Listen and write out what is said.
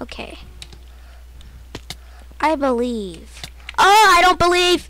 Okay. I believe. Oh, I don't believe.